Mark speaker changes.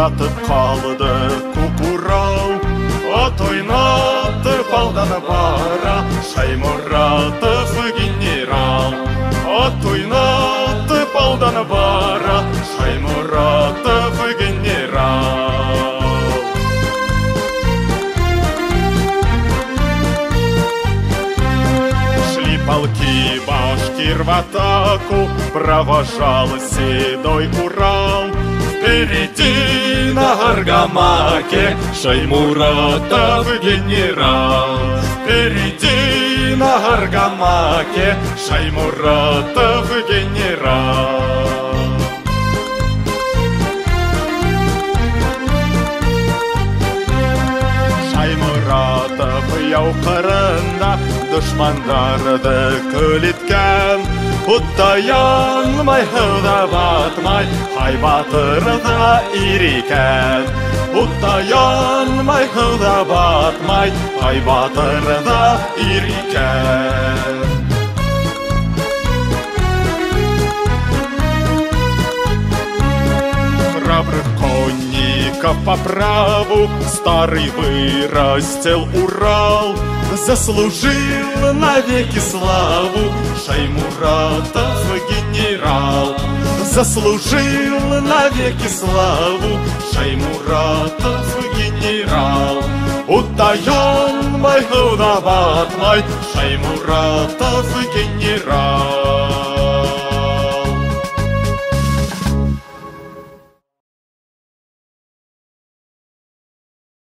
Speaker 1: Затып қалды кукурал От ойнатып алдан бара Шаймұратов генерал. От ойнатып алдан бара Шаймұратов генерал. Шли полки башкир в атаку Провожал седой Урал Впереди на Аргамаке Шаймуратов генерал Впереди на Аргамаке Шаймуратов генерал Шаймұратов яу қырында дұшмандарды күлеткен Ұттаянмай хыда батмай Хай батыры да ирекен Ұттаянмай хыда батмай Хай батыры да ирекен храбрых конников по праву Старый вырастил Урал Заслужил навеки славу Шаймуратов генерал. Заслужил навеки славу Шаймуратов генерал. Утаен мой худоват мой Шаймуратов генерал